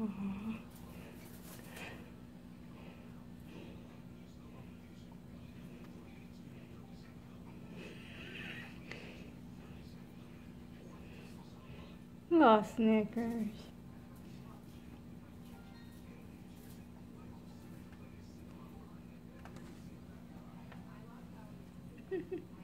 Mm -hmm.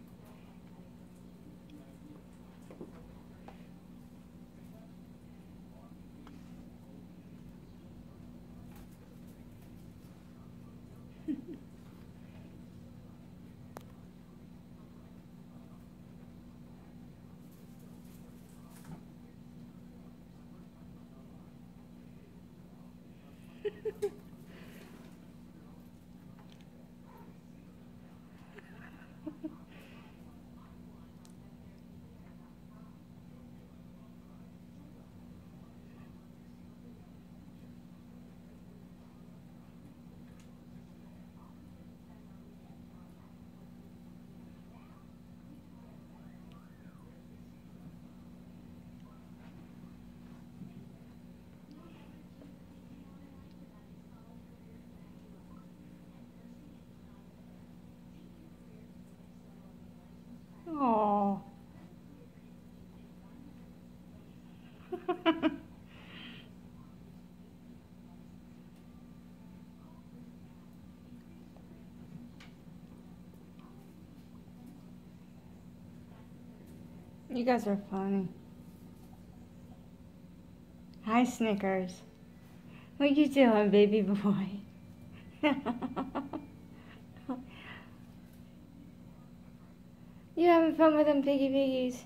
you guys are funny. Hi, Snickers. What you doing, baby boy? You having fun with them piggy piggies?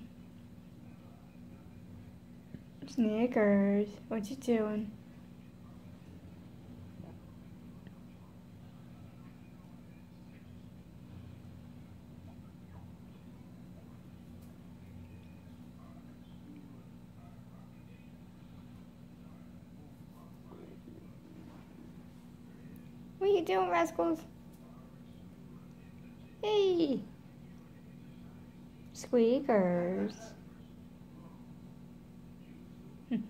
Snickers, what you doing? What you doing, rascals? Hey! Squeakers. You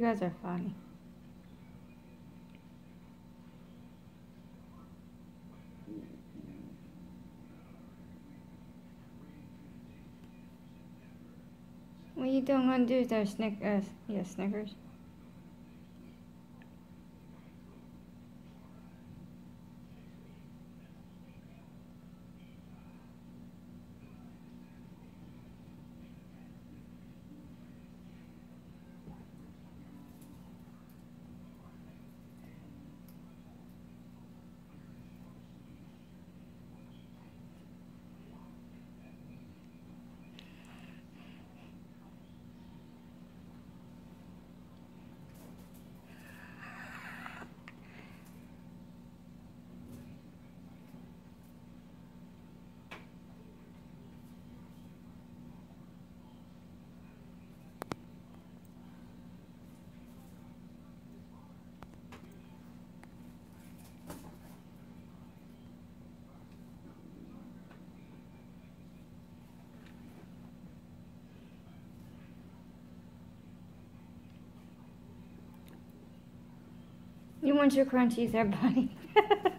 guys are funny. What you doing want to do there, Snick, uh, yeah, Snickers? You want your crunchies there, buddy?